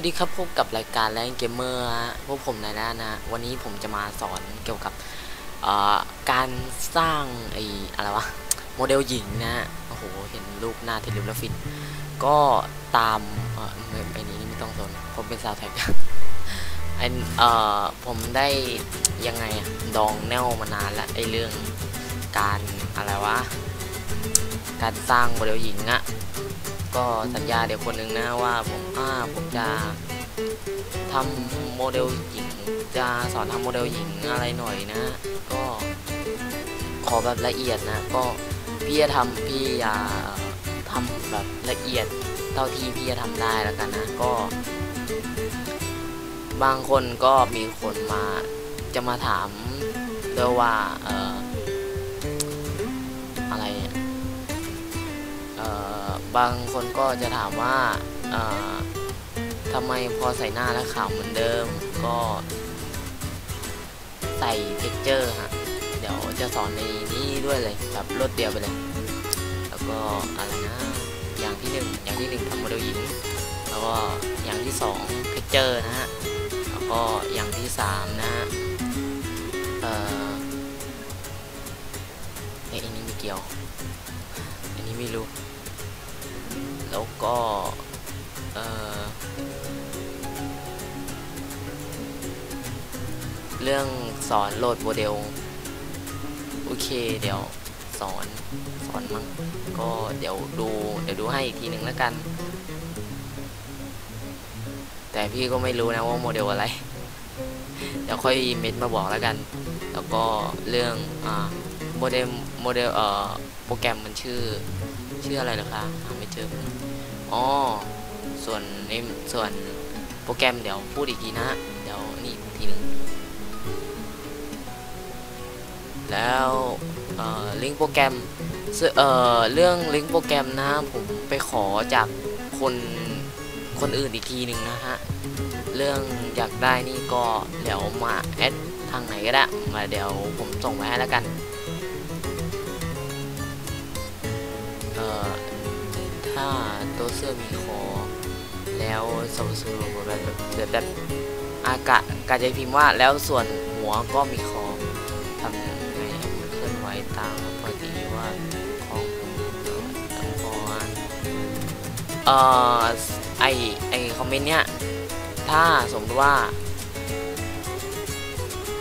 วัสดีครับพบกับรายการแรงเกมเมอร์พวกผมนายนะนะ วันนี้ผมจะมาสอนเกี่ยวกับการสร้างไอ้อะไรวะโมเดลหญิงนะโอ้โหเห็นรูปหน้าเทลิฟแล้วฟินก็ตามเอ่อไปนี้ไม่ต้องสนผมเป็นสาวแท็กอันเอ่อผมได้ยังไงดองแนวมานานละไอ้เรื่องการอะไรวะการสร้างโมเดลหญิงอะ ก็สัญญาเดี๋ยวคนหนึ่งนะว่าผมอ่าผมจะทำโมเดลหญิง จะสอนทำโมเดลหญิงอะไรหน่อยนะ ก็ขอแบบละเอียดนะ ก็พี่จะทำพี่อย่าทำแบบละเอียดเท่าที่พี่จะทำได้แล้วกันนะ ก็ บางคนก็มีคนมาจะมาถามด้วยว่าเอ่อ บางคนก็จะถามว่าทำไมพอใส่หน้าแล้วขาวเหมือนเดิม ก็ใส่ texture ฮะ เดี๋ยวจะสอนในนี้ด้วยเลยแบบรวดเดียวไปเลย แล้วก็อะไรนะ อย่างที่หนึ่งอย่างที่หนึ่งทำโมเดลหญิง แล้วก็อย่างที่สอง texture นะฮะ แล้วก็อย่างที่สามนะฮะ เอ่อเอ้ยอันนี้ไม่เกี่ยว อันนี้ไม่รู้ แล้วก็เรื่องสอนโหลดโมเดล โอเคเดี๋ยวสอนสอนมั้งก็เดี๋ยวดูเดี๋ยวดูให้อีกทีหนึ่งแล้วกัน แต่พี่ก็ไม่รู้นะว่าโมเดลอะไร เดี๋ยวค่อยเม้นมาบอกแล้วกัน แล้วก็เรื่องอ่าโมเดลโมเดลเอ่อโปรแกรมมันชื่อชื่ออะไรเหรอคะหาไม่เจอ อ๋อส่วนในส่วนโปรแกรมเดี๋ยวพูดอีกทีนะเดี๋ยวนี่ทีนึงแล้วลิงก์โปรแกรมเอ่อเรื่องลิงก์โปรแกรมนะผมไปขอจากคนคนอื่นอีกทีหนึ่งนะฮะเรื่องอยากได้นี่ก็เดี๋ยวมาแอดทางไหนก็ได้มาเดี๋ยวผมส่งไว้ให้แล้วกันเอ่อ ถ้าตัวเสื้อมีคอ แล้วสมสูแบบแบบแบบแบบอากะกาจะพิมพ์ว่าแล้วส่วนหัวก็มีคอทำยังไงให้มันเคลื่อนไหวตามพอดีว่าของตามคอเอ่อไอไอคอมเมนต์เนี้ยถ้าสมมติว่า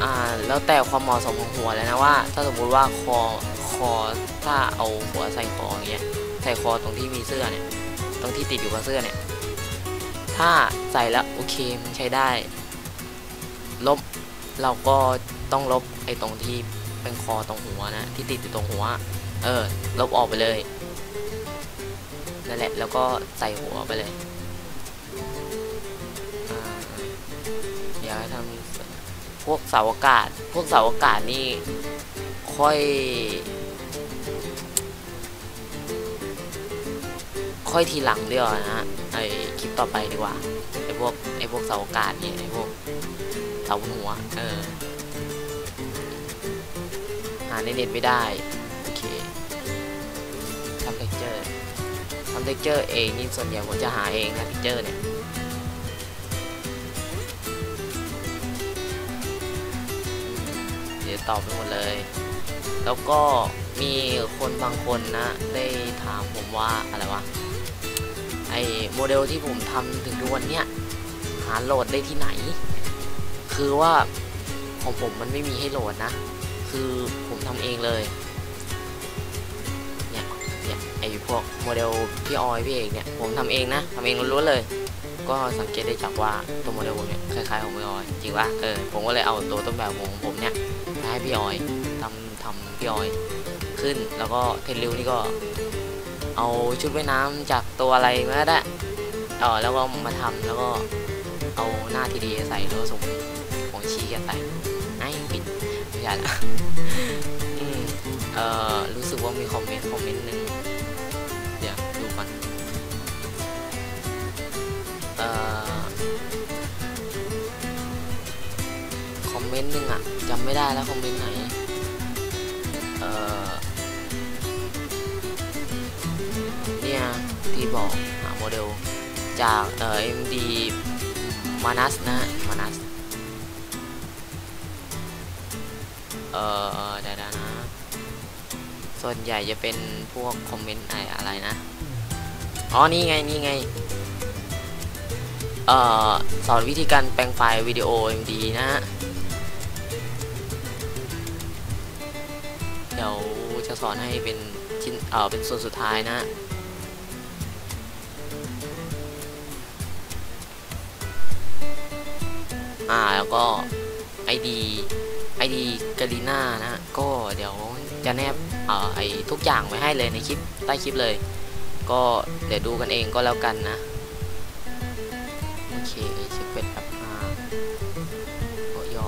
อ่าแล้วแต่ความเหมาะสมของหัวแล้วนะว่า ถ้าสมมุติว่าคอคอถ้าเอาหัวใส่คออย่างเงี้ย ส่คอตรงที่มีเสื้อเนี่ย ตรงที่ติดอยู่กับเสื้อเนี่ย ถ้าใส่แล้วโอเคมันใช้ได้ ลบเราก็ต้องลบไอ้ตรงที่เป็นคอตรงหัวนะ ที่ติดอยู่ตรงหัว เออ ลบออกไปเลยนั่นแหละ แล้วก็ใส่หัวไปเลยอ่าเดี๋ยวให้ทำพวกเสาอากาศ พวกเสาอากาศนี่ค่อย ค่อยทีหลังดีกว่านะฮะไอคลิปต่อไปดีกว่าไอพวกไอพวกเสาอากาศเนี่ยไอพวกเสาหัวเออหาในเน็ตไม่ได้โอเคทำ texture ทำ texture เองนี่ส่วนใหญ่ผมจะหาเองนะ texture เนี่ยเดี๋ยวตอบไปหมดเลย แล้วก็มีคนบางคนนะ ได้ถามผมว่าอะไรวะ ไอ้โมเดลที่ผมทำถึงทุกวันเนี้ยหาโหลดได้ที่ไหน คือว่าของผมมันไม่มีให้โหลดนะ คือผมทำเองเลย เนี่ย เนี่ยไอพวกโมเดลพี่ออยพี่เอกเนี่ย ผมทำเองนะทำเองล้วนๆเลย ก็สังเกตได้จากว่าตัวโมเดลผมเนี่ยคล้ายๆของพี่ออยจริงปะเออผมก็เลยเอาตัวต้นแบบของผมเนี่ยไปให้พี่ออยทำทำพี่ออยขึ้นแล้วก็เทนริวนี่ก็ เอาชุดว่ายน้ำจากตัวอะไรมาได้เออแล้วก็มาทำแล้วก็เอาหน้าทีดีใส่แล้วส่งของชี้กันใส่ไอ้ปิดไม่ใช่ละอืมเออรู้สึกว่ามีคอมเมนต์คอมเมนต์หนึ่งเดี๋ยวดูก่อนเออคอมเมนต์หนึ่งอะจำไม่ได้แล้วคอมเมนต์ไหนเออ เนี่ยที่บอกหาโมเดลจากเอ่อ MD มานัสนะมานัสเอ่อเดี๋ยวๆนะ ส่วนใหญ่จะเป็นพวกคอมเมนต์อะไรอะไรนะ อ๋อ นี่ไง นี่ไง เอ่อ สอนวิธีการแปลงไฟล์วิดีโอ MD นะฮะ เดี๋ยวจะสอนให้เป็นชิ้น เอ่อ เป็นส่วนสุดท้ายนะ อ่าแล้วก็ ID ID กาลิน่านะก็เดี๋ยวจะแนบเอ่อไอทุกอย่างไว้ให้เลยในคลิปใต้คลิปเลย ก็เดี๋ยวดูกันเองก็แล้วกันนะโอเคเช็คเป็ดครับอ่าโอ้ย่อ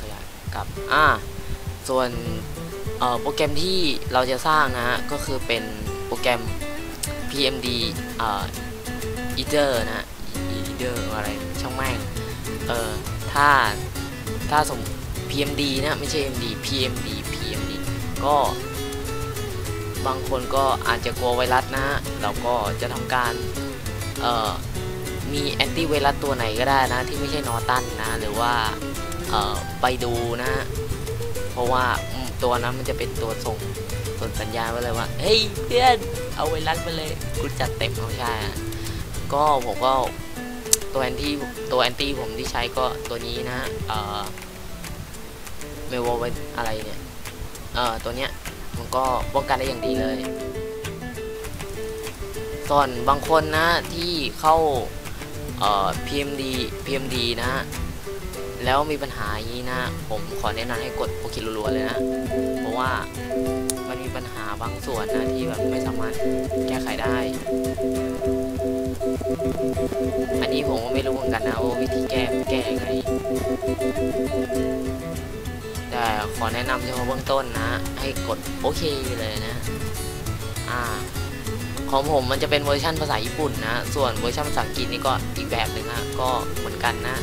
ขยายกลับอ่าส่วนเอ่อโปรแกรมที่เราจะสร้างนะฮะก็คือเป็นโปรแกรม PMD เอ่อ Eater นะฮะ Eater อะไรช่างแม่ง เออถ้าถ้าสม PMD นะไม่ใช่ MD PMD PMD ก็บางคนก็อาจจะกลัวไวรัสนะเราก็จะทำการเอ่อมีแอนตี้ไวรัสตัวไหนก็ได้นะ ที่ไม่ใช่นอตันนะ หรือว่าเอ่อไปดูนะ เพราะว่าตัวนั้นมันจะเป็นตัวส่งส่งสัญญาณไว้เลยว่า เฮ้ยเพื่อนเอาไวรัสไปเลยกูจัดเต็มไม่ใช่ก็ผมก็ ตัวแอนตี้ตัวแอนตี้ผมที่ใช้ก็ตัวนี้นะเอ่อเมโวอะไรเนี่ยเอ่อตัวเนี้ยมันก็ป้องกันได้อย่างดีเลย ส่วนบางคนนะที่เข้าเอ่อ PMD PMD นะแล้วมีปัญหาอย่างนี้นะ ผมขอแนะนำให้กดโอเครัวๆเลยนะ เพราะว่ามันมีปัญหาบางส่วนนะที่แบบไม่สามารถแก้ไขได้ อันนี้ผมก็ไม่รู้เหมือนกันนะว่าวิธีแก้แก้ยังไงแต่ขอแนะนำเฉพาะเบื้องต้นนะ ให้กดโอเคเลยนะ อ่า ของผมมันจะเป็นเวอร์ชันภาษาญี่ปุ่นนะ ส่วนเวอร์ชันภาษาอังกฤษนี่ก็อีกแบบหนึ่งอะก็เหมือนกันนะ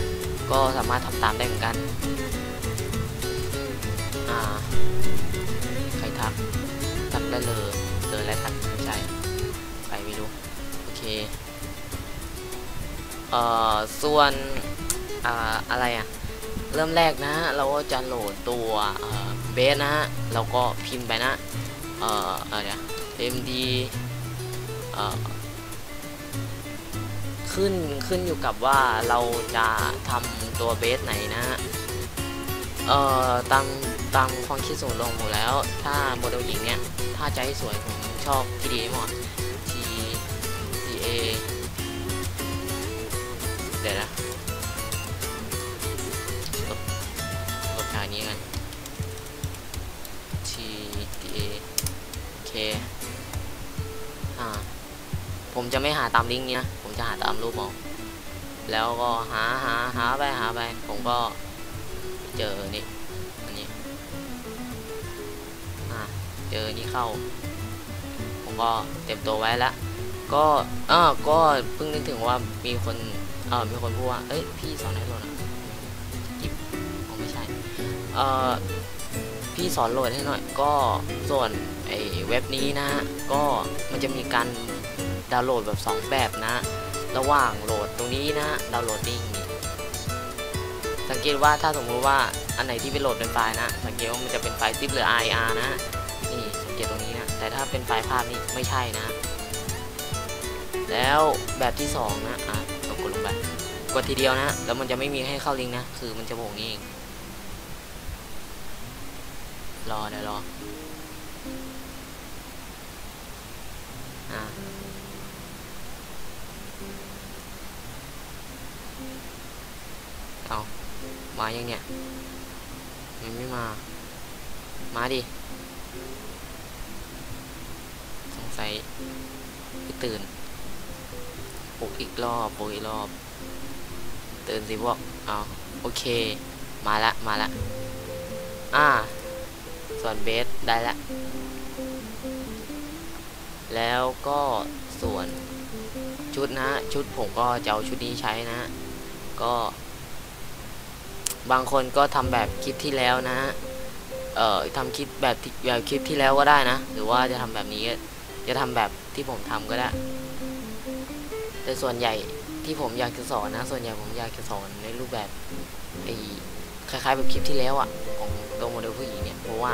ก็สามารถทำตามได้เหมือนกัน อ่า ใครทักทักได้เลยเดินและทัก เอ่อส่วนอ่าอะไรอะเริ่มแรกนะเราก็จะโหลดตัวเบสนะฮะเราก็พิมพ์ไปนะเอ่อเดี๋ยว md เอ่อขึ้นขึ้นอยู่กับว่าเราจะทำตัวเบสไหนนะฮะเอ่อตามตามความคิดส่วนรวมผมแล้ว ถ้าโมเดลหญิงเนี่ย ถ้าให้สวยผมชอบ TDA หมด A เดี๋ยวนะลบลบทางนี้กัน T A โอเคอ่า ผมจะไม่หาตามลิงก์นี้นะ ผมจะหาตามรูปเอาแล้วก็หาหาหาไปหาไป ผมก็เจอนี่อันนี้ อ่า เจอนี่เข้า ผมก็เตรียมตัวไว้แล้ว ก็อ่าก็เพิ่งนึกถึงว่ามีคนเออมีคนพูดว่าเอ้ยพี่สอนให้โหลดอะหยิบอ๋อไม่ใช่เอ่อพี่สอนโหลดให้หน่อย ก็ส่วนไอ้เว็บนี้นะ ก็มันจะมีการดาวน์โหลดแบบ 2 แบบนะ ระหว่างโหลดตรงนี้นะ downloading นี่สังเกตว่าถ้าสมมติว่าอันไหนที่เป็นโหลดเป็นไฟล์นะ สังเกตว่ามันจะเป็นไฟล์ซิปหรือ IR นะนี่สังเกตตรงนี้นะแต่ถ้าเป็นไฟล์ภาพนี่ไม่ใช่นะ แล้วแบบที่2นะอะเรากดลงไปกดทีเดียวนะ แล้วมันจะไม่มีให้เข้าลิงก์นะ คือมันจะโผล่นี่เองรอเดี๋ยวรออะเอามายังเนี่ยมันไม่มา มาดิ สงสัยไม่ตื่น ปลุกอีกรอบปลุกอีกรอบตื่นสิพวกเอาโอเค มาละมาละอ่า ส่วนเบสได้ละ แล้วก็ส่วนชุดนะ ชุดผมก็จะเอาชุดนี้ใช้นะ ก็ บางคนก็ทำแบบคลิปที่แล้วนะเอ่อทำคลิปแบบแบบคลิปที่แล้วก็ได้นะ หรือว่าจะทำแบบนี้จะทำแบบที่ผมทำก็ได้ แต่ส่วนใหญ่ที่ผมอยากจะสอนนะ ส่วนใหญ่ผมอยากจะสอนในรูปแบบไอ้คล้ายๆแบบคลิปที่แล้วอะของตัวโมเดลผู้หญิงเนี่ยเพราะว่า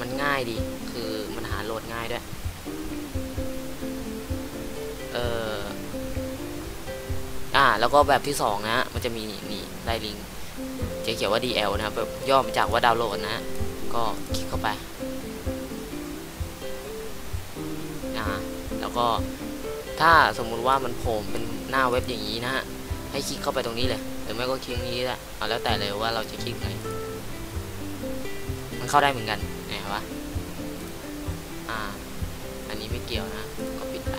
มันง่ายดีคือมันหาโหลดง่ายด้วยเอออ่าแล้วก็แบบที่สองนะมันจะมีนี่ไลลิงจะเขียนว่า DL นะครับแบบย่อมาจากว่าดาวน์โหลดนะ ก็คลิกเข้าไปอ่าแล้วก็ ถ้าสมมุติว่ามันโผล่เป็นหน้าเว็บอย่างนี้นะฮะให้คลิกเข้าไปตรงนี้เลยหรือไม่ก็คลิกนี้แหละเอาแล้วแต่เลยว่าเราจะคลิกไหนมันเข้าได้เหมือนกันเห็นปะอ่า อันนี้ไม่เกี่ยวนะก็ปิดไป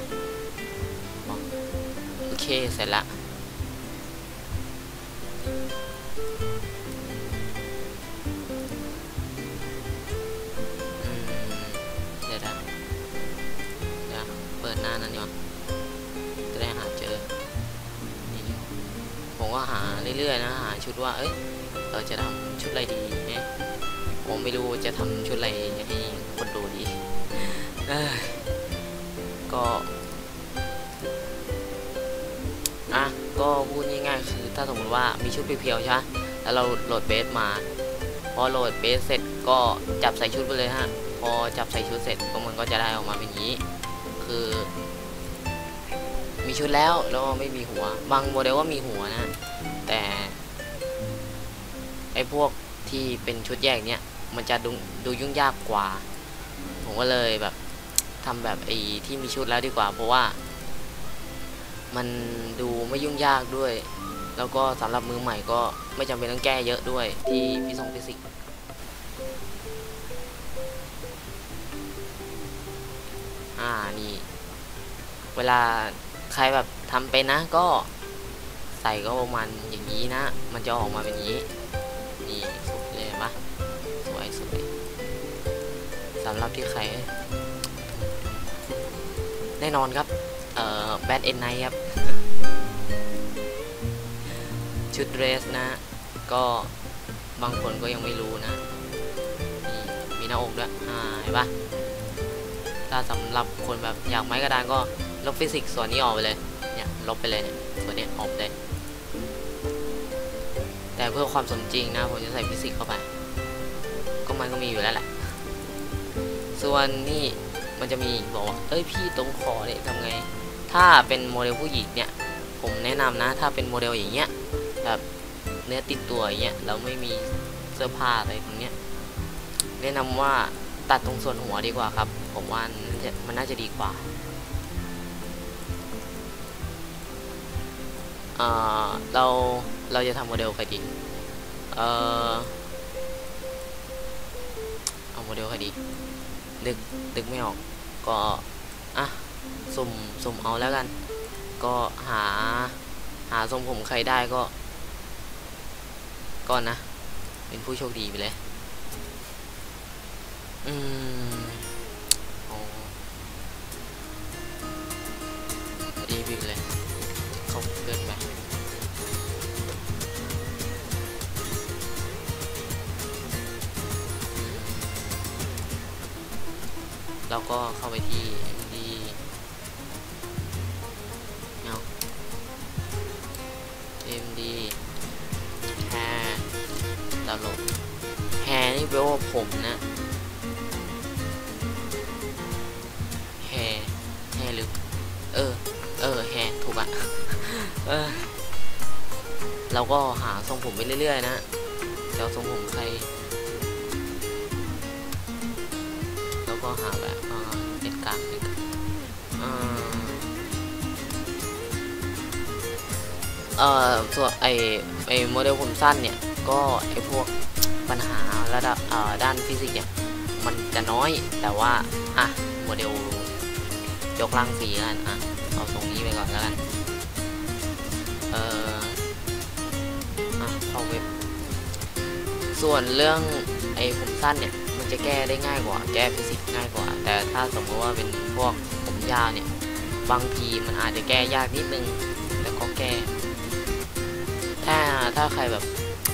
โอเคเสร็จละ ผมก็หาเรื่อยๆนะหาชุดว่าเอ้ยเราจะทำชุดอะไรดีเนี่ยผมไม่รู้จะทำชุดอะไรให้คนดูดีก็อะก็พูดง่ายๆคือถ้าสมมติว่ามีชุดเพียวๆใช่ไหมแล้วเราโหลดเบสมา พอโหลดเบสเสร็จก็จับใส่ชุดไปเลยฮะ พอจับใส่ชุดเสร็จก็มันก็จะได้ออกมาเป็นอย่างนี้ คือ ชุดแล้วแล้วไม่มีหัว บางโมเดลว่ามีหัวนะ แต่ไอพวกที่เป็นชุดแยกเนี้ยมันจะดูดูยุ่งยากกว่า ผมก็เลยแบบทำแบบไอที่มีชุดแล้วดีกว่า เพราะว่า มันดูไม่ยุ่งยากด้วย แล้วก็สำหรับมือใหม่ก็ไม่จำเป็นต้องแก้เยอะด้วยที่พิซงฟิสิกส์อ่านี่ เวลา ใครแบบทำเป็นะก็ใส่ก็ประมาณอย่างนี้นะ มันจะออกมาเป็นนี้ นี่สุดเลยปะสวยสวยสำหรับที่ใคร แน่นอนครับ เอ่อแบทเอ็นไนครับ ชุดเดรสนะ ก็บางคนก็ยังไม่รู้นะมีมีหน้าอกด้วยอ่าเห็นปะถ้าสำหรับคนแบบอยากไม้กระดานก็ ลบฟิสิกส์ส่วนนี้ออกไปเลย เนี่ยลบไปเลยเนี่ยส่วนนี้ออกเลย แต่เพื่อความสมจริงนะผมจะใส่ฟิสิกส์เข้าไป ก็มันก็มีอยู่แล้วแหละ ส่วนนี่มันจะมีบอกว่าเอ้ยพี่ตรงคอเนี่ยทำไง ถ้าเป็นโมเดลผู้หญิงเนี่ย ผมแนะนำนะ ถ้าเป็นโมเดลอย่างเงี้ยแบบเนื้อติดตัวอย่างเงี้ยแล้วไม่มีเสื้อผ้าอะไรตรงเนี้ยแนะนำว่าตัดตรงส่วนหัวดีกว่าครับ ผมว่ามันน่าจะดีกว่า เราเราจะทำโมเดลใครดีเออเอาโมเดลใครดีดึกดึกไม่ออก ก็ อะ สุ่มสุ่มเอาแล้วกัน ก็หา หาทรงผมใครได้ก็ ก่อนนะ เป็นผู้โชคดีไปเลย อืมโอ้ดี เลยเขาเกินไปเราก็เข้าไปที่ MD เอา MD แฮร์ดาวน์โหลดแฮร์นี่แปลว่าผมนะ เราก็หาทรงผมไปเรื่อยๆนะจะเอาทรงผมใครแล้วก็หาแบบเออเด็ดกลางเด็ดกลางเออเออส่วนไอไอโมเดลผมสั้นเนี่ย ก็ไอพวกปัญหาระดับเอ่อด้านฟิสิกส์เนี่ย มันจะน้อยแต่ว่า อะ โมเดลยกล่างสีกันอะ เอาตรงนี้ไปก่อนแล้วกัน ส่วนเรื่องไอ้ผมสั้นเนี่ยมันจะแก้ได้ง่ายกว่า แก้ฟิสิกส์ง่ายกว่า แต่ถ้าสมมติว่าเป็นพวกผมยาวเนี่ยบางทีมันอาจจะแก้ยากนิดนึงแต่ก็แก้ ถ้าถ้าใครแบบ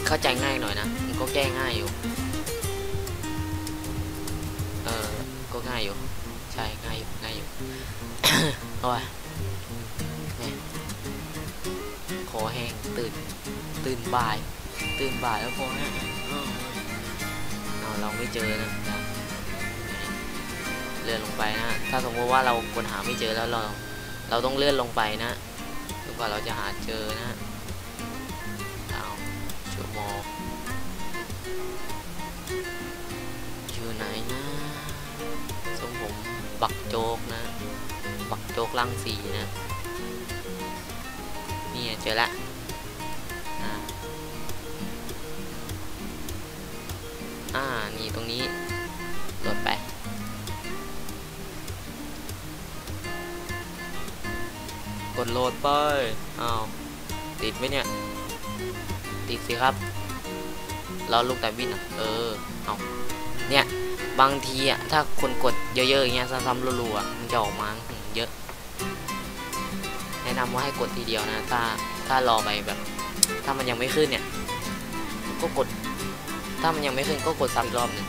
เข้าใจง่ายหน่อยนะมันก็แก้ง่ายอยู่เออก็ง่ายอยู่ใช่ง่ายอยู่ง่ายอยู่โอ้ยแหม่อแห้งตื่นตื่นบ่าย ตื่นบ่ายแล้วคอเอาเราไม่เจอนะเลื่อนลงไปนะ ถ้าสมมติว่าเรากดหาไม่เจอแล้วเรา เราต้องเลื่อนลงไปนะจนกว่าเราจะหาเจอนะเอาชั่วโมงอยู่ไหนนะทรงผมบักโจกนะ บักโจกลังสีนะ นี่เจอละ อ่า นี่ตรงนี้โหลดไป กดโหลดไปอ้าวติดไหมเนี่ย ติดสิครับ เราลูกแต่วินอะ เออ เอาเนี่ย บางทีอะ ถ้าคนกดเยอะๆอย่างเงี้ย ซ้ำๆรัวๆมันจะออกมาเยอะ แนะนำว่าให้กดทีเดียวนะ ถ้า ถ้ารอไปแบบ ถ้ามันยังไม่ขึ้นเนี่ย ก็กด ถ้ามันยังไม่ขึ้นก็กดซ้ำอีกรอบหนึ่ง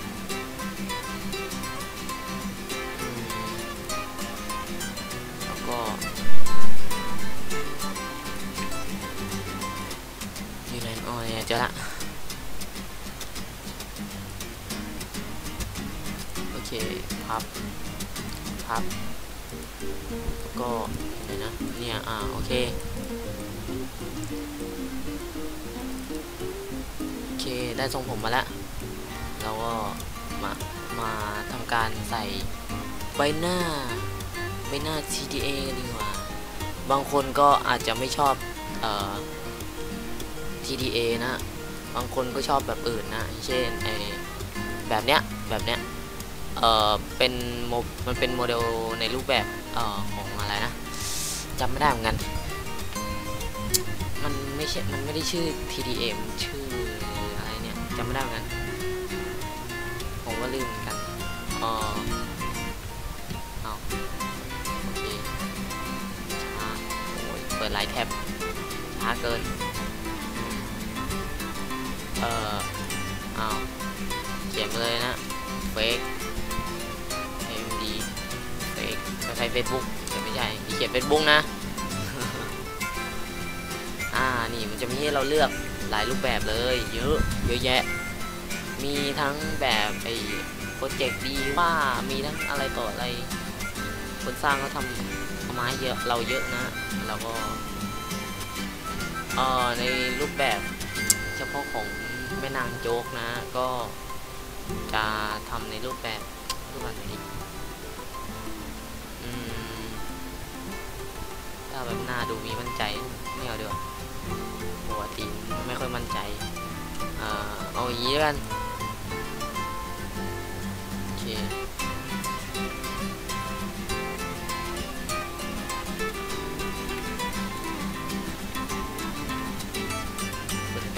ได้ทรงผมมาแล้วเราก็มามาทำการใส่ใบหน้าใบหน้า TDA กันดีกว่า บางคนก็อาจจะไม่ชอบเอ่อ TDA นะ บางคนก็ชอบแบบอื่นนะ เช่นไอแบบเนี้ยแบบเนี้ยเอ่อเป็นโมมันเป็นโมเดลในรูปแบบเอ่อของอะไรนะจำไม่ได้เหมือนกัน มันไม่ใช่ มันไม่ได้ชื่อ TDA มันชื่อ จำไม่ได้เหมือนกันผมก็ลืมเหมือนกันเออเอาโอเคช้าโอ้ยเปิดไลน์แท็บช้าเกิน เอ่อเอาเขียนมาเลยนะเฟก AMD เฟกไม่ใช่ Facebook แต่ไม่ใช่นี่เขียน Facebook นะ อ่า นี่มันจะมีให้เราเลือก หลายรูปแบบเลย เยอะเยอะแยะ มีทั้งแบบไอ้โปรเจกต์ดีว่ามีทั้งอะไรต่ออะไร คนสร้างเขาทำทำมาให้เยอะเราเยอะนะเราก็เอ่อในรูปแบบเฉพาะของแม่นางโจ๊กนะ ก็จะทำในรูปแบบรูปแบบไหนดีอืมถ้าแบบหน้าดูมีมั่นใจไม่เอาดีกว่า กติไม่ค่อยมั่นใจเอาอย่างนี้กันโอเค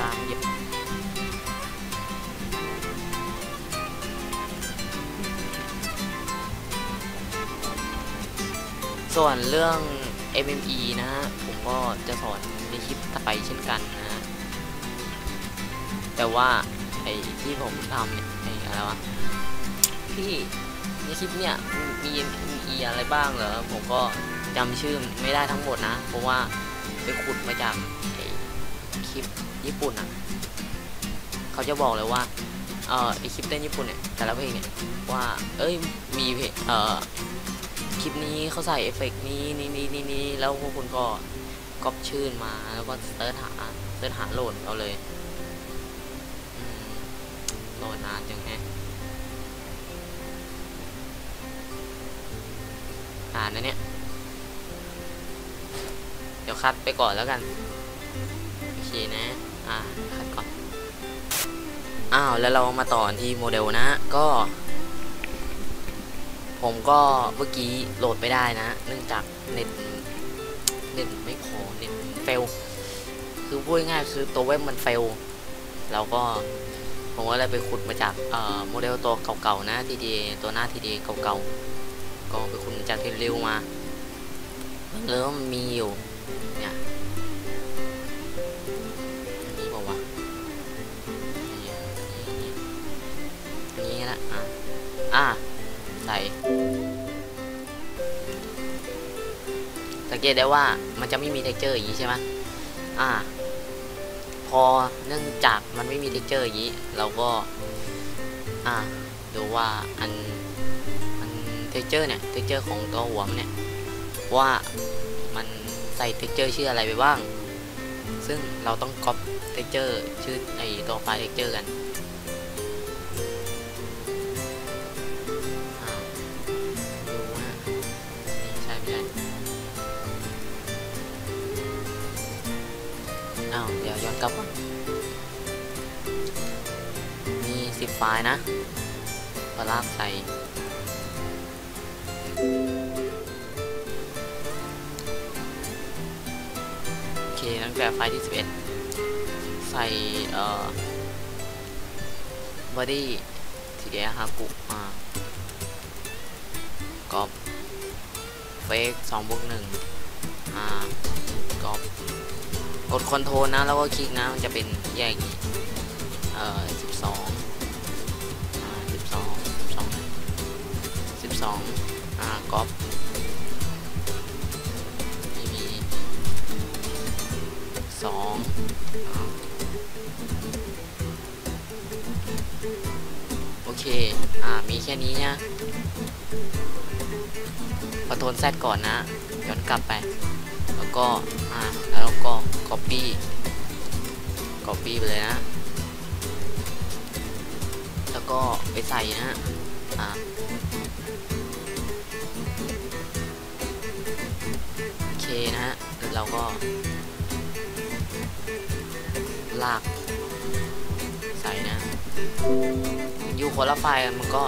ตามเยียบส่วนเรื่อง MME นะฮะ ผมก็จะสอน ไปเช่นกันนะ แต่ว่าไอ้ที่ผมทำเนี่ยไอ้อะไรวะพี่ในคลิปเนี่ยมี MME อะไรบ้างเหรอผมก็จำชื่อไม่ได้ทั้งหมดนะ เพราะว่าไปขุดมาจากไอ้คลิปญี่ปุ่นอะเขาจะบอกเลยว่าเออไอคลิปเต้นญี่ปุ่นเนี่ยแต่ละเพลงเนี่ยว่าเอ้ยมีเพลงเอ่อคลิปนี้เขาใส่เอฟเฟกนี้นี่นี่นี่นี่แล้วพวกคุณก็ ก๊อปชื่อมาแล้วก็ search หา search หาโหลดเอาเลยโหลดนานจังแฮะอ่านนะเนี่ย เดี๋ยวคัดไปก่อนแล้วกัน โอเคนะ อ่า คัดก่อน อ้าว แล้วเรามาต่อที่โมเดลนะ ก็ ผมก็เมื่อกี้โหลดไม่ได้นะ เนื่องจากเน็ต เน็ตไม่พอเน็ต fail คือพูดง่ายคือตัวเว็บมัน fail แล้วก็ผมก็เลยไปขุดมาจากโมเดลตัวเก่าๆนะทีดีตัวหน้าทีดีเก่าๆก็ไปขุดมาจากเทริวมาเริ่มนมีอยู่เนี่ยอันนี้บอกว่านนี้อันนี้อันนี้อันนี้ละอะอะใส่ สังเกตได้ว่ามันจะไม่มี texture อย่างนี้ใช่ไหมอ่า พอเนื่องจากมันไม่มี texture อย่างนี้ เราก็ อ่า ดูว่าอัน อัน texture เนี่ย texture ของตัวหัวมันเนี่ย ว่ามันใส่ texture ชื่ออะไรไปบ้าง ซึ่งเราต้องก๊อป texture ชื่อไอตัวไฟล์ texture กัน ไฟล์นะก็ลากใส่โอเคตั้งแต่ไฟล์ที่ 11 ใส่เอ่อ body ทีเดียฮากุอ่ากรอบเฟกสองบวกหนึ่งอ่ากรอบกดคอนโทรลนะ แล้วก็คลิกนะ มันจะเป็นแยกอีกเอ่อสิบสอง 12อ่าก๊อปมีมีสองโอเค อ่า มีแค่นี้นะประทนแซดก่อนนะ ย้อนกลับไป แล้วก็ อ่า แล้วเราก็ copy copy ไปเลยนะ แล้วก็ไปใส่นะ อ่า นะฮะแล้วเราก็ ลาก ใส่นะ อยู่คนละไฟล์มันก็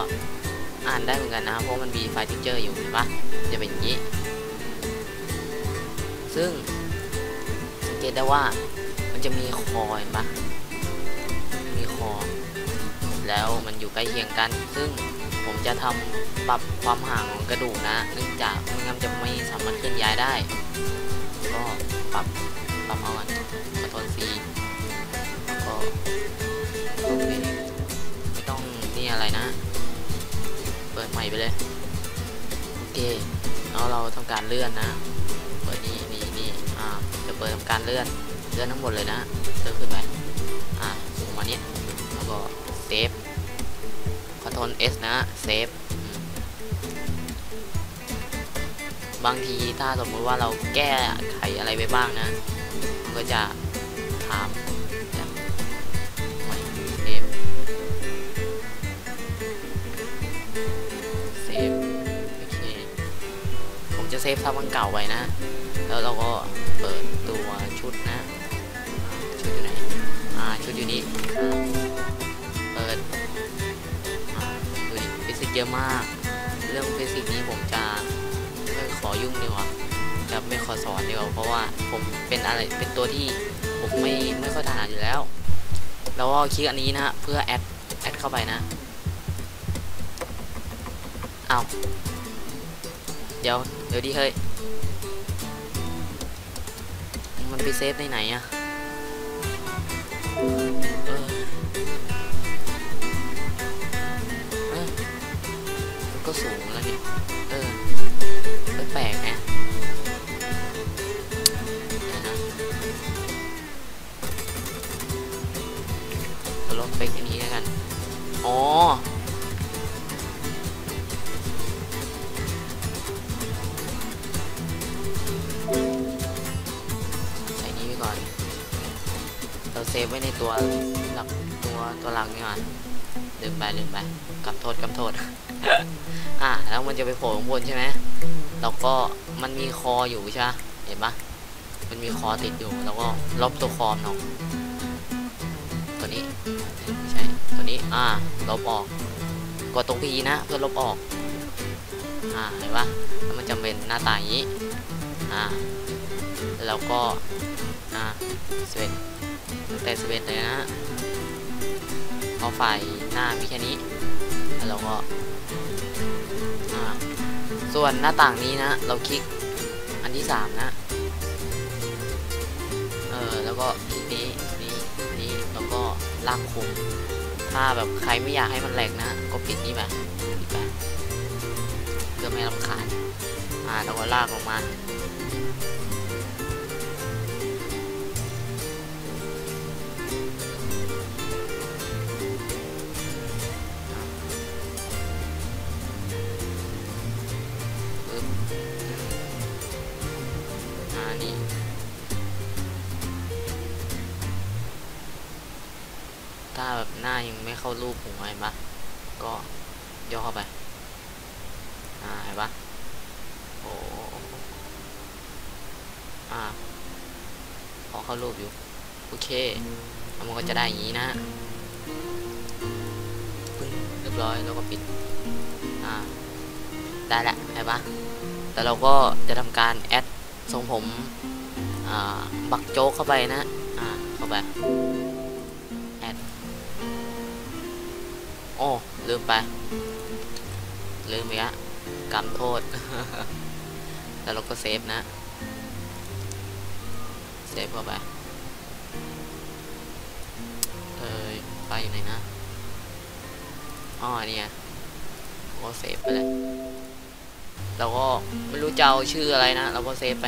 อ่านได้เหมือนกันนะเพราะมันมีไฟล์ texture อยู่เห็นปะจะเป็นอย่างนี้ ซึ่งสังเกตได้ว่ามันจะมีคอเห็นปะมีคอ แล้วมันอยู่ใกล้เคียงกัน ซึ่งผมจะทำปรับความห่างของกระดูกนะ เนื่องจากไม่งั้นจะไม่สามารถเคลื่อนย้ายได้ ก็ปรับปรับเอากันคอนโทรลซีก็โอเคไม่ต้องนี่อะไรนะ เปิดใหม่ไปเลย โอเคแล้วเราทำการเลื่อนนะเปิดนี่นี่นี่อ่าจะเปิดทำการเลื่อนเลื่อนทั้งหมดเลยนะเลื่อนขึ้นไปอ่าลงมาเนี้ยแล้วก็เซฟคอนโทรล S นะเซฟ บางทีถ้าสมมติว่าเราแก้ไขอะไรไปบ้างนะ มันก็จะถามจะไม่เซฟเซฟโอเค ผมจะเซฟทับอันเก่าไว้นะ แล้วเราก็เปิดตัวชุดนะ ชุดอยู่ไหนอ่าชุดอยู่นี่เปิดอ่าดูดิ physics เยอะมาก เรื่อง physics อย่ายุ่งดีกว่าจะไม่ขอสอนดีกว่าเพราะว่าผมเป็นอะไรเป็นตัวที่ผมไม่ไม่ค่อยถนัดอยู่แล้ว แล้วก็คลิกอันนี้นะฮะเพื่อแอดแอดเข้าไปนะเอาเดี๋ยวเดี๋ยวดิเฮ้ยมันไปเซฟในไหนอะก็สูงแล้วนี่ เดี๋ยวนเอาลดไปอันนี้แล้วกัน อ๋อ ใส่นี้ไว้ก่อน เราเซฟไว้ในตัวหลักตัวตัวหลักนี่ก่อนลืมไปลืมไปกลับโทษกลับโทษ อะแล้วมันจะไปโผล่ข้างบนใช่ไหมแล้วก็มันมีคออยู่ใช่ปะเห็นปะ มันมีคอติดอยู่ แล้วก็ลบตัวคอมเนาะตัวนี้ไม่ใช่ตัวนี้อ่าลบออกกดตรงพีนะเพื่อลบออกอ่าเห็นปะแล้วมันจะเป็นหน้าตาอย่างนี้อ่าแล้วก็อ่าสเวนตั้งแต่สเวนเลยนะเอาไฟหน้ามีแค่นี้แล้วเราก็อ่าส่วนหน้าต่างนี้นะ เราคลิกอันที่สามนะ ออแล้วก็นี้นี้นี้แล้วก็ลากคุมถ้าแบบใครไม่อยากให้มันแหลกนะ ก็ปิดนี้ไปปิดไปเพื่อไม่รำคาญอ่าแล้วก็ลากลงมา น้ายังไม่เข้ารูปหัวเห็นปะก็ย่อเข้าไป อ่าเห็นปะโอ้อ่าพอเข้ารูปอยู่ โอเคแล้วมันก็จะได้อย่างนี้นะปึ้งเรียบร้อยแล้วก็ปิด อ่า ได้แล้วเห็นปะแต่เราก็จะทำการแอดทรงผม อ่า บักโจ๊กเข้าไปนะ อ่า เข้าไป โอ้ลืมไป ลืมไปละขอโทษ แล้วเราก็เซฟนะเซฟเข้าไปเอ้ยไปอยู่ไหนนะอ๋อเนี่ยก็เซฟไปเลยเราก็ไม่รู้จะเอาชื่ออะไรนะ เราก็เซฟไป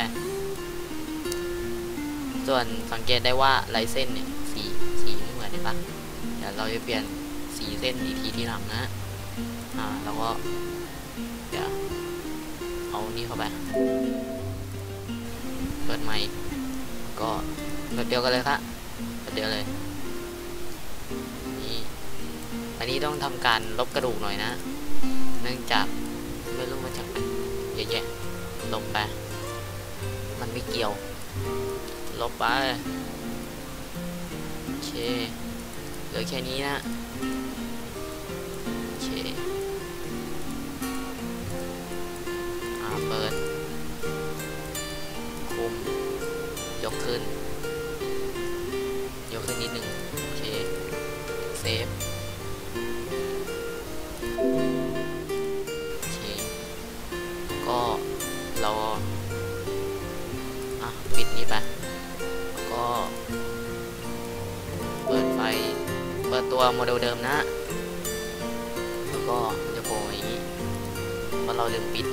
ส่วนสังเกตได้ว่าลายเส้นเนี่ยสีสีไม่เหมือนเห็นปะเดี๋ยวเราจะเปลี่ยน เส้นอีกทีที่หลังนะ อ่า แล้วก็ เดี๋ยว เอานี่เข้าไป เปิดใหม่ ก็แบบเดียวกันเลยครับแบบเดียวเลย นี่ อันนี้ต้องทำการลบกระดูกหน่อยนะ เนื่องจากไม่รู้มาจากไหนเยอะแยะลบไป มันไม่เกี่ยว ลบไป โอเค เหลือแค่นี้นะ ตัวโมเดลเดิมนะแล้วก็จะโผล่อย่างนี้เพราะเราลืมปิด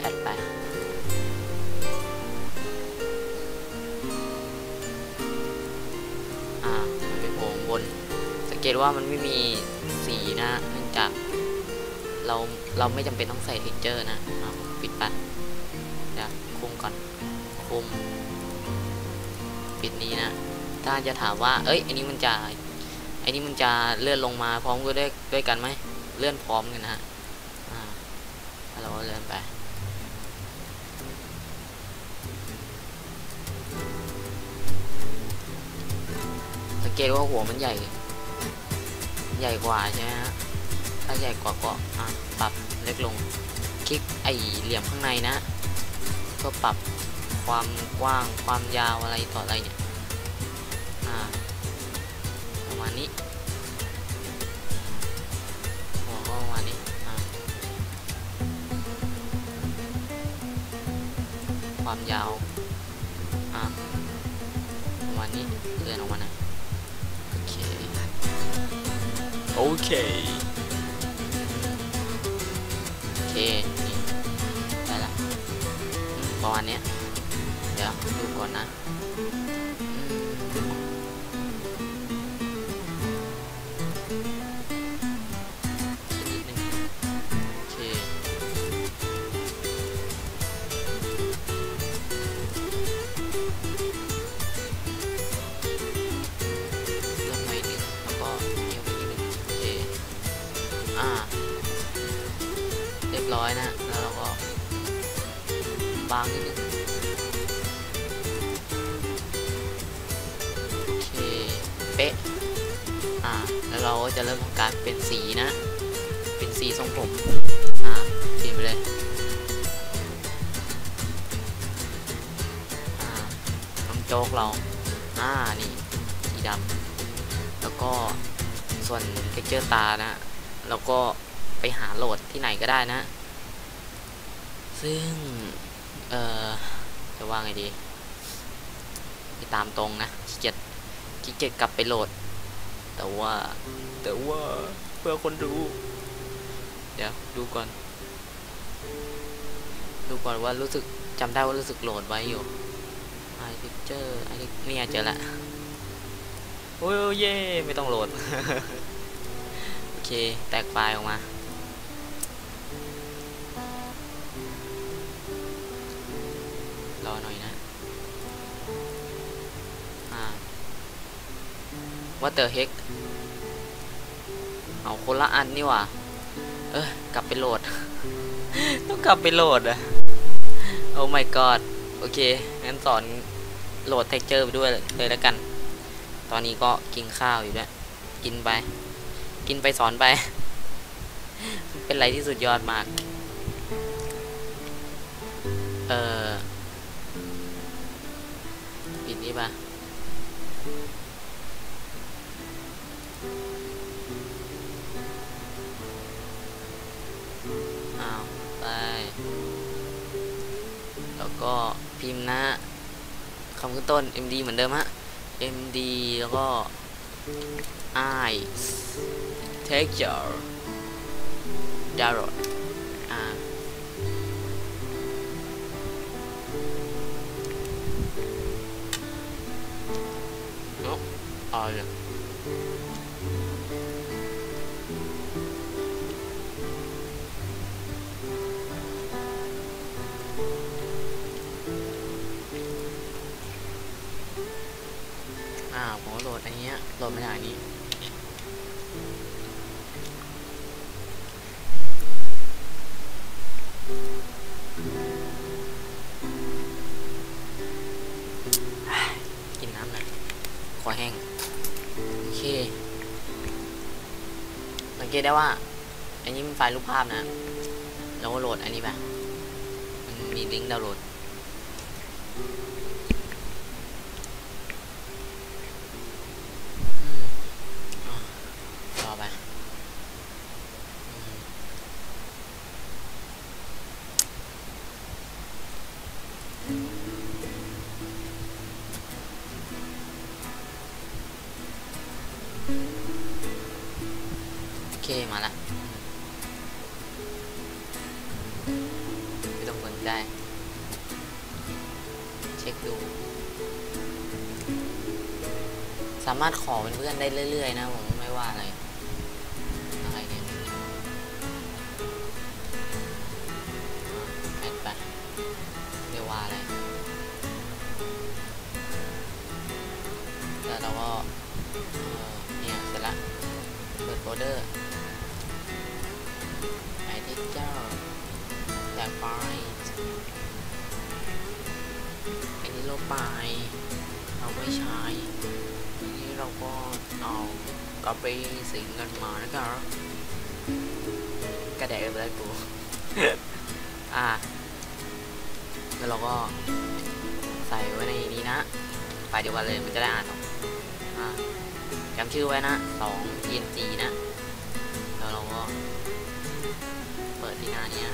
add ไปอ่ามันไปโผล่บน สังเกตว่ามันไม่มีสีนะเนื่องจากเราเราไม่จำเป็นต้องใส่ texture นะเอาปิดไปเดี๋ยวคุมก่อนคุมปิดนี้นะ ถ้าจะถามว่า เอ้ย อันนี้มันจะ อันนี้มันจะเลื่อนลงมาพร้อมกันด้วยด้วยกันไหมเลื่อนพร้อมกันนะฮะเราก็เลื่อนไปสังเกตว่าหัวมันใหญ่ ใหญ่กว่าใช่ไหมฮะถ้าใหญ่กว่าก็อะปรับเล็กลง คลิกไอเหลี่ยมข้างในนะ ก็ปรับความกว้างความยาวอะไรต่ออะไรเนี่ย ความยาวอ่าประมาณนี้เลื่อนออกมาหนะโอเคโอเคโอเคนี่ได้ละอืมประมาณเนี้ยเดี๋ยวดูก่อนนะ เริ่มทำการเป็นสีนะ เป็นสีทรงผม อ่าเปลี่ยนไปเลยอ่าน้องโจกเรา อ่า นี่สีดำแล้วก็ส่วนเท็กเจอร์ตานะ แล้วก็ไปหาโหลดที่ไหนก็ได้นะ ซึ่ง เอ่อ จะว่าไงดี ไปตามตรงนะขี้เกียจขี้เกียจกลับไปโหลด แต่ว่า แต่ว่าเพื่อคนดู เดี๋ยวดูก่อน ดูก่อนว่ารู้สึกจำได้ว่ารู้สึกโหลดไว้อยู่ไอพิเจอร์ไอเนี่ยเจอละโอ้ยเย่ไม่ต้องโหลด โอเค แตกไฟล์ออกมา ว่าเตอร์เฮกเอาคนละอันนี่ว่าเออกลับไปโหลด ต้องกลับไปโหลดอะโอ้ my god โอเค งั้นสอนโหลด texture ไปด้วยเลยแล้วกัน ตอนนี้ก็กินข้าวอยู่ด้วยกินไป กินไปสอนไป เป็นอะไรที่สุดยอดมาก เออปิดนี้ปะ ก็พิมพ์นะคำขึ้นต้น md เหมือนเดิมฮะ md แล้วก็ i texture download อ่าเนาะเอาเลยอ่า โหลดมาจากอันนี้ กินน้ำหน่อยคอแห้ง โอเค สังเกตได้ว่า อันนี้มันไฟล์รูปภาพนะแล้วก็โหลดอันนี้ไปมันมีลิงก์ดาวน์โหลดามารถขอเป็นเพื่อนได้เรื่อยๆนะผมไม่ว่าอะไรอะไรเนี่ยอะแอดไปเรียกว่าอะไรแล้วเราก็เนี่ยเสร็จละเปิดโฟลเดอร์ไอเทคเจ้าแต่ไฟล์อันนี้ลบไปเราไม่ใช้ เราก็เอากลับไปสิงกันมานะครับกระแดกไปแล้วกูอ่าแล้วเราก็ใส่ไว้ในนี้นะไปเดียวกันเลยมันจะได้อ่านออกอ่าจำชื่อไว้นะสอง TNG นะแล้วเราก็เปิดที่หน้านี้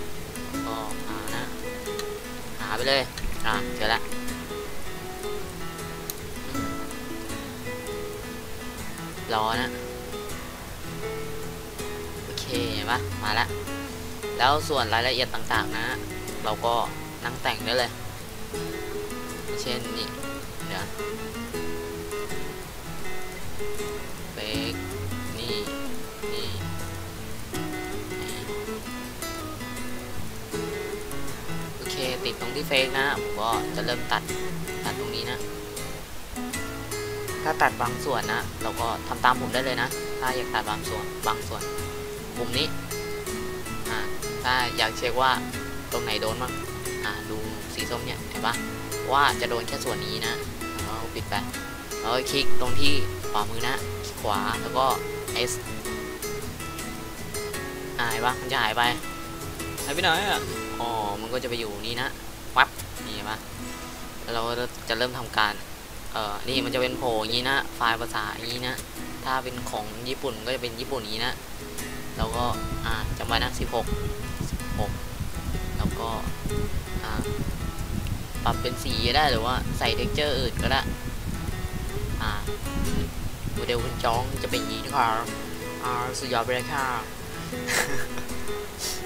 ก็หานะ หาไปเลย อะเจอและ รอนะ โอเคเห็นปะมาแล้วแล้วส่วนรายละเอียดต่างๆนะ เราก็นั่งแต่งได้เลย เช่นนี่เดี๋ยวเฟกนี่นี่นี่โอเคติดตรงที่เฟกนะ ผมก็จะเริ่มตัดตัดตรงนี้นะ ถ้าตัดบางส่วนนะ เราก็ทำตามผมได้เลยนะ ถ้าอยากตัดบางส่วนบางส่วน มุมนี้อ่าถ้าอยากเช็คว่าตรงไหนโดนบ้างอ่าดูสีส้มเนี่ยเห็นปะว่าจะโดนแค่ส่วนนี้นะเราปิดไปแล้วก็คลิกตรงที่ขวามือนะขวาแล้วก็ S หายปะมันจะหายไปหายไปไหนอะอ๋อมันก็จะไปอยู่นี่นะวับนี่เห็นปะแล้วเราก็จะเริ่มทำการ เอ่อนี่มันจะเป็นโผล่อย่างนี้นะ ไฟล์ภาษาอย่างนี้นะ ถ้าเป็นของญี่ปุ่นก็จะเป็นญี่ปุ่นอย่างนี้นะ แล้วก็ อ่าจำไว้นะ16 16แล้วก็ อ่า ปรับเป็นสีได้หรือว่าใส่ texture อื่นก็ได้ อ่าโมเดลคุณต้องจะเป็นอย่างนี้นะครับอ่าสุดยอดไปเลยค่ะ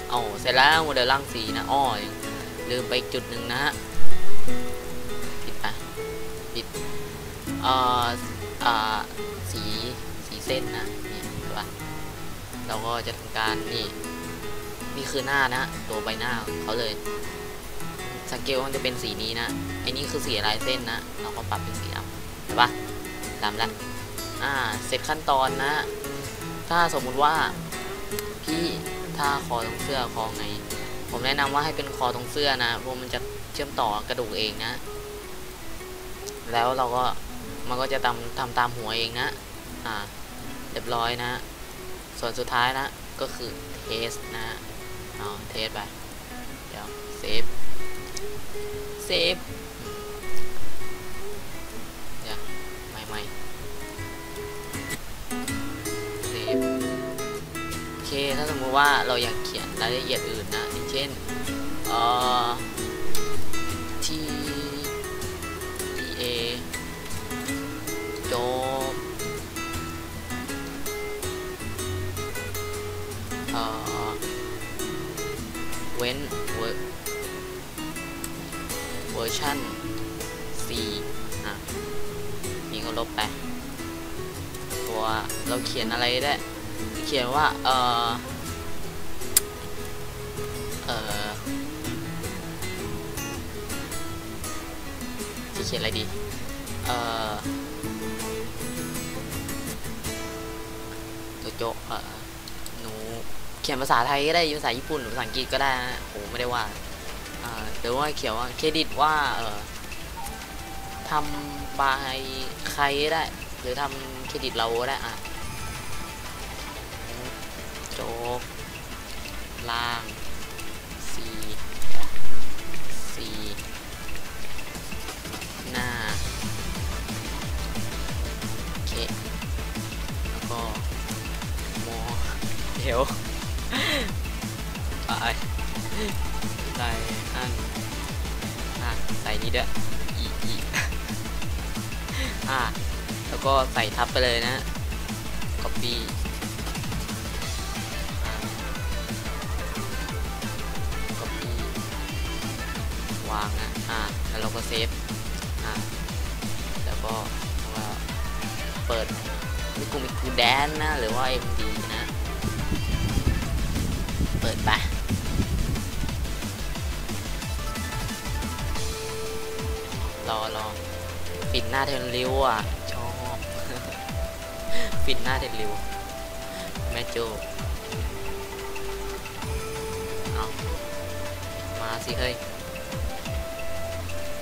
เอาเสร็จแล้วโมเดลร่างสีนะอ้อลืมไปจุดหนึ่งนะฮะผิดไปผิด เอ่ออ่าสีสีเส้นนะเนี่ยเห็นปะเราก็จะทำการนี่นี่คือหน้านะตัวใบหน้าเขาเลยสเกลมันจะเป็นสีนี้นะไอ้นี่คือสีลายเส้นนะเราก็ปรับเป็นสีดำเห็นปะดำล้วอ่าเสร็จขั้นตอนนะ ถ้าสมมุติว่าพี่ถ้าคอตรงเสื้อคอไง ผมแนะนำว่าให้เป็นคอตรงเสื้อนะเพราะมันจะเชื่อมต่อกระดูกเองนะ แล้วเราก็ มันก็จะทำทำตามหัวเองนะ อ่า เรียบร้อยนะ ส่วนสุดท้ายนะ ก็คือ test นะเอา test ไป เดี๋ยวเซฟ เซฟเดี๋ยวไม่ไม่เซฟ โอเค ถ้าสมมติว่าเราอยากเขียนรายละเอียดอื่นนะ อย่างเช่น เอ่อ T E A ขียนอะไรได้ เขียนว่า เอ่อเอ่อจะเขียนอะไรดี เอ่อโจโจเออหนูเขียนภาษาไทยก็ได้ภาษาญี่ปุ่นหรือภาษาอังกฤษก็ได้โหไม่ได้ว่าอ่าหรือว่าเขียนว่าเครดิตว่าเอ่อทำบายใครได้ หรือทำเครดิตเราได้อะ ล่าง เปิดไปรอรอปิดหน้าเทนริวอะ ชอบ ปิดหน้าเทนริว แม่โจเอามาสิเฮ้ย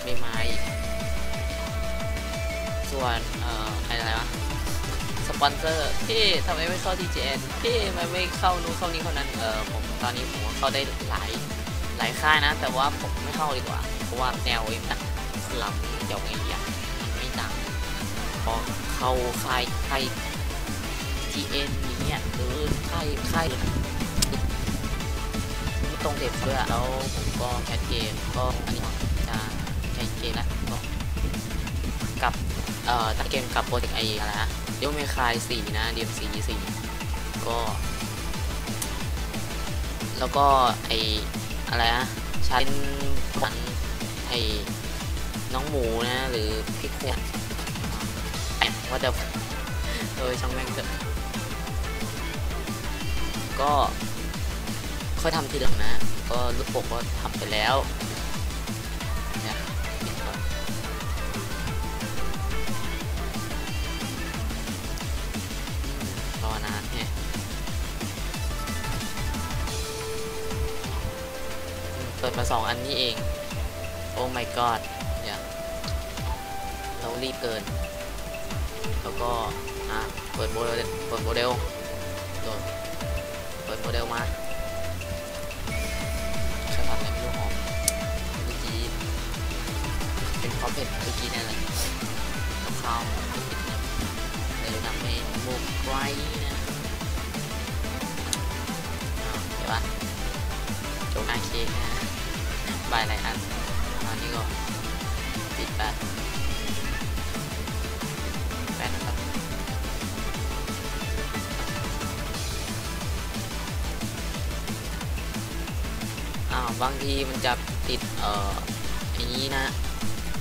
ไม่มาอีก ส่วน เอ่อ อะไรวะสปอนเซอร์พี่ทำไมไม่เข้า TGN พี่ทำไมไม่เข้านู้นเข้านี้เข้านั้น เออผม ตอนนี้ผมเข้าได้หลายหลายค่ายนะ แต่ว่าผมไม่เข้าดีกว่า เพราะว่าแนวเอ็มนะสลับเดี๋ยวไงดีอะมันไม่ดังพอเข้าค่ายค่าย TGN อย่างเงี้ยหรือค่ายค่ายตรงเด็กด้วยแล้วผมก็แคสเกมก็อันนี้จะแคสเกมแล้วก็กับเอ่อตัดเกมกับโปรเจกต์ไออะไรนะเดี๋ยวเมคายสี่นะ DMC สี่ก็ แล้วก็ไออะไรนะชาเลนวันไอน้องหมูนะหรือพิกเนี่ยแอบว่าจะเออช่างแม่งเถอะก็ค่อยทำทีหลังนะ ก็ลูกปกก็ทำไปแล้ว นนี้เอง โอ้ my god เดี๋ยเรารีบเกิน แล้วก็ อะ เปิดโมเดล เปิดโมเดลโดดเปิดโมเดลมาใช้ผ่านอะไรไม่รู้ออกเมื่อกี้เป็นคอมเพลตเมื่อกี้นั่นแหละกับข้าวไม่ติดนะเลยทำให้มุกไว้นะอ้าเดี๋ยววะโจกหน้าเค้กนะ บายหลายอันอันนี้ก็ปิดไปแปดนะครับอ้าวบางทีมันจะติดเอ่ออันนี้นะ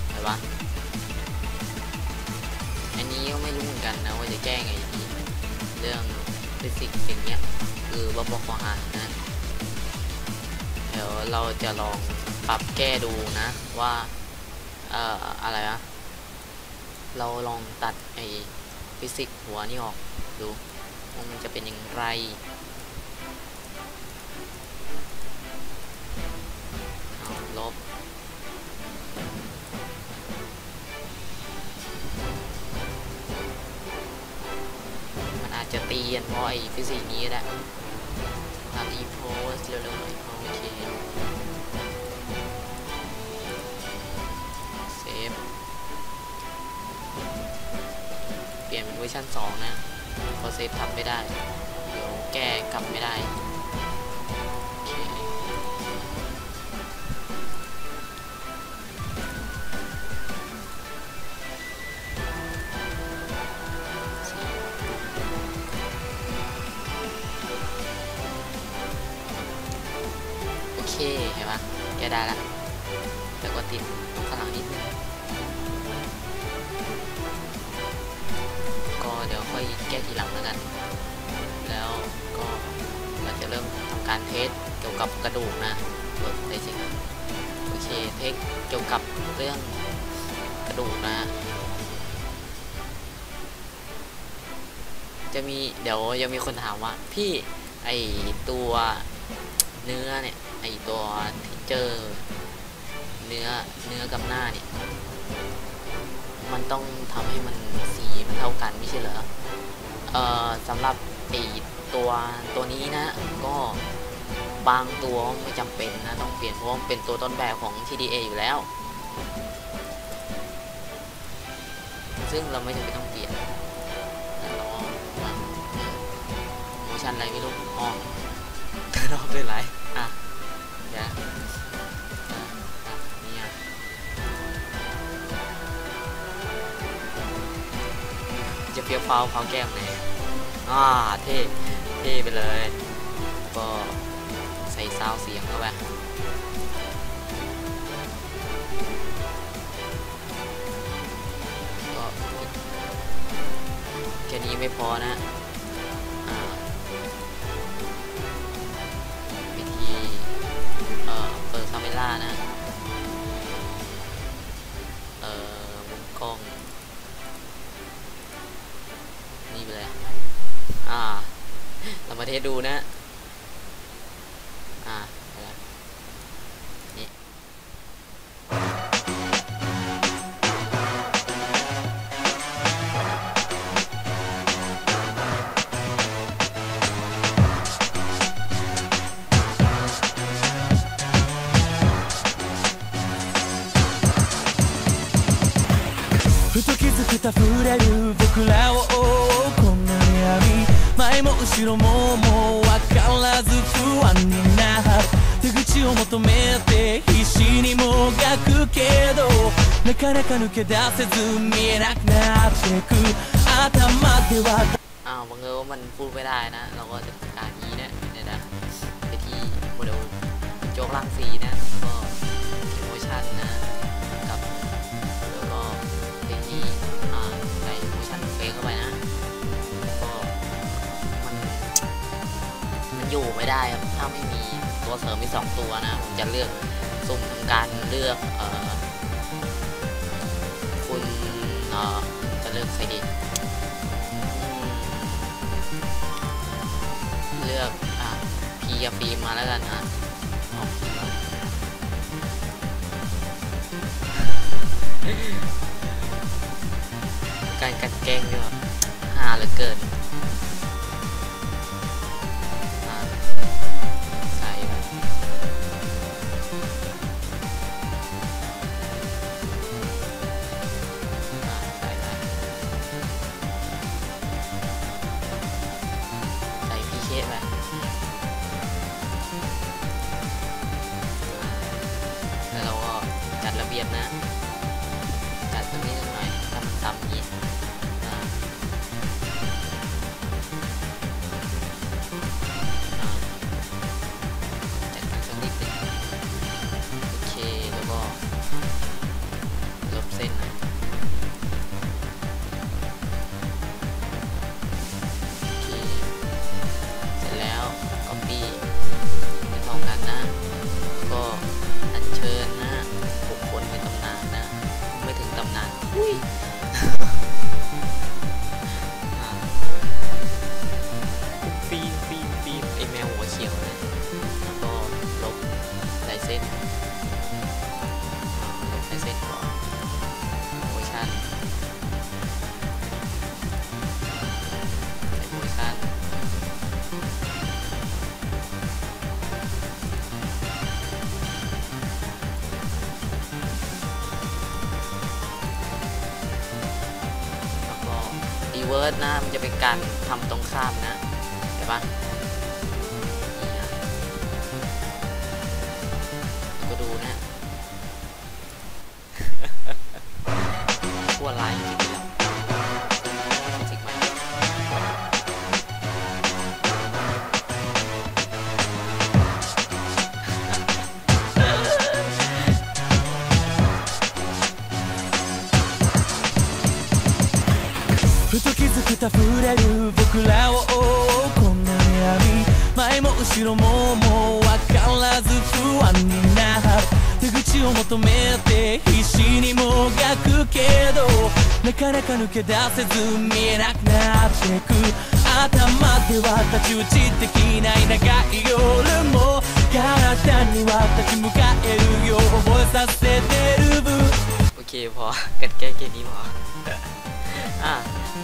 เห็นปะอันนี้ก็ไม่รู้เหมือนกันนะว่าจะแก้ไงดีเรื่องฟิสิกส์อย่างเงี้ยคือบบบอกขอหารนะเดี๋ยวเราจะลอง ปรับแก้ดูนะว่า เอ่อ อะไรนะเราลองตัดไอฟิสิกส์หัวนี่ออกดูมันจะเป็นอย่างไร เอาลบ มันอาจจะตีกันเพราะไอ้ฟิสิกส์นี้แหละ เดี๋ยวแกกลับไม่ได้โอเคโอเคเห็นปะแกได้ละแต่ก็ติดข้างหลังนิดนึงก็เดี๋ยวค่อยแก้ทีหลังแล้วกัน จะเริ่มทำการ test เกี่ยวกับกระดูกนะกดได้สิครับโอเค test เกี่ยวกับเรื่องกระดูกนะ จะมีเดี๋ยวยังมีคนถามว่า พี่ไอตัวเนื้อเนี่ยไอตัวที่เจอเนื้อเนื้อกับหน้าเนี่ยมันต้องทำให้มันสีมันเท่ากันไม่ใช่เหรอเอ่อสำหรับไอ ตัวตัวนี้นะ ก็บางตัวไม่จำเป็นนะต้องเปลี่ยนเพราะมันเป็นตัวต้นแบบของ TDA อยู่แล้ว ซึ่งเราไม่จำเป็นต้องเปลี่ยนราวางโมชันอะไรไม่รู้อ๋อรอบด้วยไรอะเดี๋ยวอะเนี่ยจะเฟี้ยวฟ้าวฟ้าแก้มไหนอ่าเท่ เท่ไปเลย ก็ใส่ซาว์เสียงเข้าไปก็แค่นี้ไม่พอนะ เรามาเทสดูนะ け出せず พีกับฟิล์มมาแล้วกันฮะการกัดแกงด้วยหาเหลือเกิน เวิร์สนะ มันจะเป็นการทำตรงข้ามนะ เห็นปะ かなか抜け出せず見えなくなってく頭では太刀打ちできない長い夜も体には立ち向かえるよう覚えさせてる分 โอเคพอ กันแก้เกมนี้พอ อ่ะ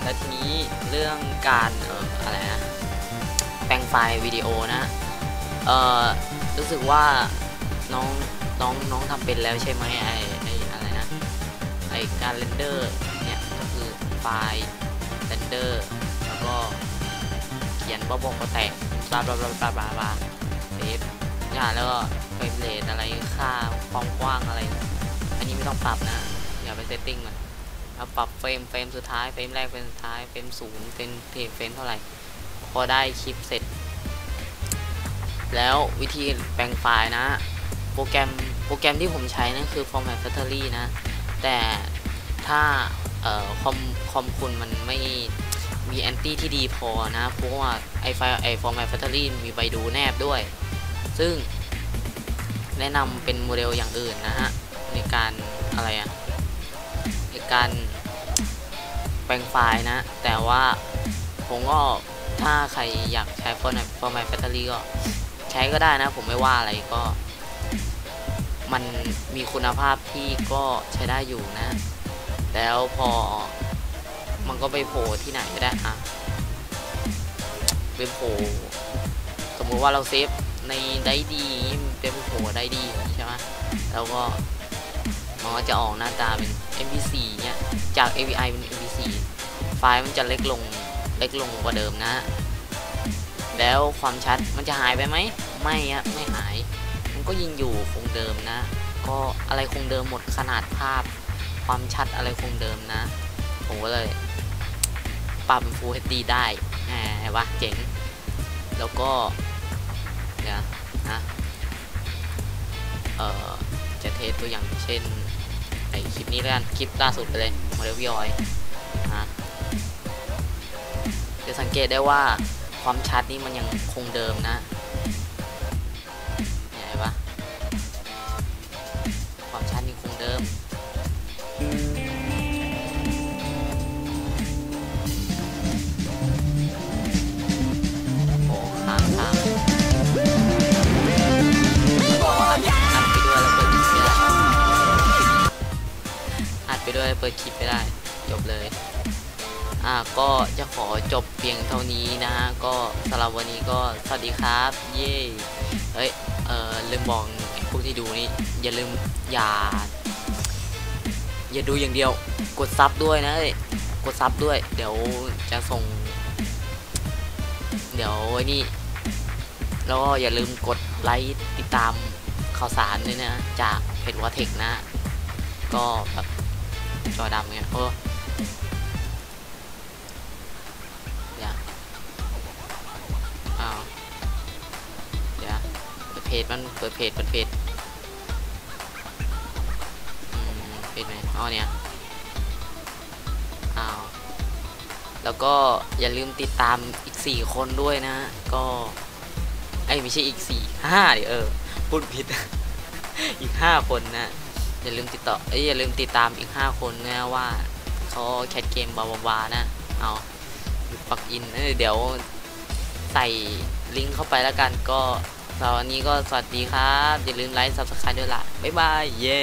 แล้วทีนี้เรื่องการเอ่ออะไรนะ แปลงไฟล์วิดีโอนะ เอ่อ รู้สึกว่าน้องน้องน้องทำเป็นแล้วใช่ไหมไอไออะไรนะ ไอการเรนเดอร์เนี่ย ก็คือ ไฟล์เรนเดอร์แล้วก็เขียนบล็อกบล็อกก็แตกบลาบลาบลาบลาบลาบลาเซฟอย่าแล้วก็เฟรมเรทอะไรค่าความกว้างอะไร อันนี้ไม่ต้องปรับนะ อย่าไปเซตติ้งมันเอาปรับเฟรมเฟรมสุดท้ายเฟรมแรกเฟรมสุดท้ายเฟรมศูนย์เฟรมเพจเฟรมเท่าไหร่ พอได้คลิปเสร็จ แล้ววิธีแปลงไฟล์นะ โปรแกรมโปรแกรมที่ผมใช้นั่นคือ Format Factory นะ แต่ถ้า เอ่อคอมคอมคุณมันไม่มี anti ที่ดีพอนะ เพราะว่าไอไฟล์ไอ Format Factory มี Baidu แนบด้วย ซึ่งแนะนำเป็นโมเดลอย่างอื่นนะฮะ ในการอะไรอะในการแปลงไฟล์นะ แต่ว่าผมก็ถ้าใครอยากใช้ Format Format Factory ก็ใช้ก็ได้นะ ผมไม่ว่าอะไรก็ มันมีคุณภาพที่ก็ใช้ได้อยู่นะ แล้วพอมันก็ไปโผล่ที่ไหนก็ได้อะไปโผล่สมมุติว่าเราเซฟในได้ดีเป็นโผล่ได้ดีใช่ไหมแล้วก็มันก็จะออกหน้าตาเป็น mp4 เนี่ยจาก avi เป็น mp4 ไฟล์มันจะเล็กลงเล็กลงกว่าเดิมนะ แล้วความชัดมันจะหายไปไหมไม่อะไม่หาย มันก็ยังอยู่คงเดิมนะ ก็อะไรคงเดิมหมดขนาดภาพ ความชัดอะไรคงเดิมนะ ผมก็เลยปรับเป็น Full HD ได้แหมเห็นปะเจ๋ง แล้วก็เดี๋ยวนะเอ่อจะเทสตัวอย่างเช่นไอคลิปนี้แล้วกันคลิปล่าสุดไปเลยโมเดลวิออยนะจะสังเกตได้ว่าความชัดนี่มันยังคงเดิมนะ ดีครับ เย้เฮ้ย เอ่อลืมบอกพวกที่ดูนี่ อย่าลืม อย่า อย่าดูอย่างเดียว กดซับด้วยนะเอ้ยกดซับด้วย เดี๋ยวจะส่ง เดี๋ยวไอ้นี่ แล้วก็อย่าลืมกดไลค์ติดตามข่าวสารด้วยนะ จากเพจวัเทคนะ ก็แบบจอดำเงี้ยเออ เพจมันเปิดเพจเปิดเพจเพจไหนอ๋อเนี่ยอ้าวแล้วก็อย่าลืมติดตามอีก 4 คนด้วยนะ ก็ไอ้ไม่ใช่อีก4 5เดี๋ยวเออพูดผิด อีก 5 คนนะ อย่าลืมติดต่อเอ้ยอย่าลืมติดตามอีก 5 คนนะว่าเขาแคทเกมบาบาๆนะเอาปักอินเดี๋ยวใส่ลิงก์เข้าไปแล้วกันก็ สำหรับวันนี้ก็สวัสดีครับ อย่าลืม like subscribe ด้วยล่ะ บ๊ายบาย เย้